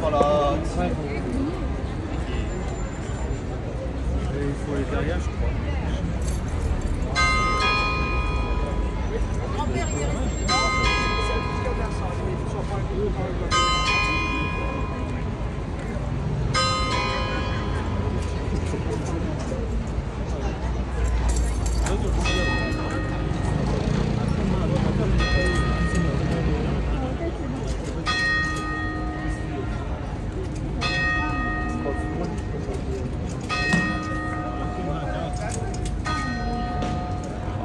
Voilà. Il faut les derrière, je crois.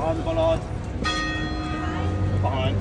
On the bollard. Behind.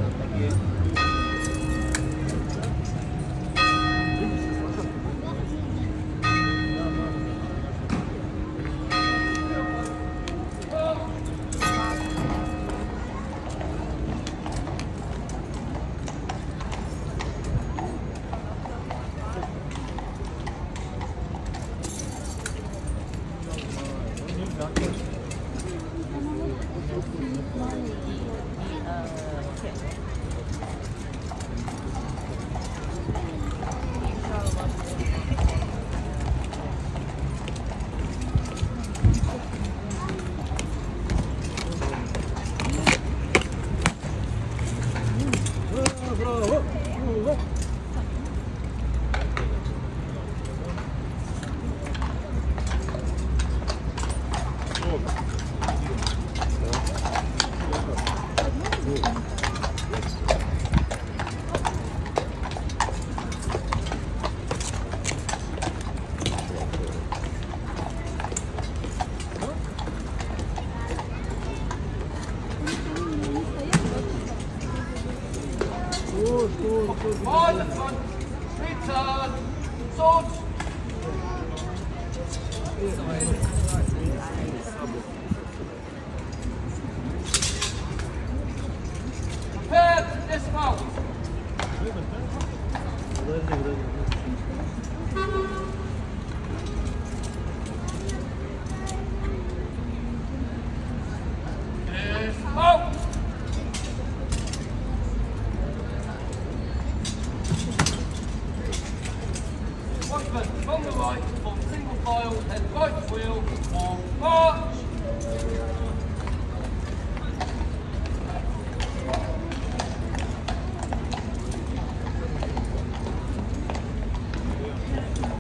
Vorne von Spitze, Sot. From the right, from single file, head right wheel, on march.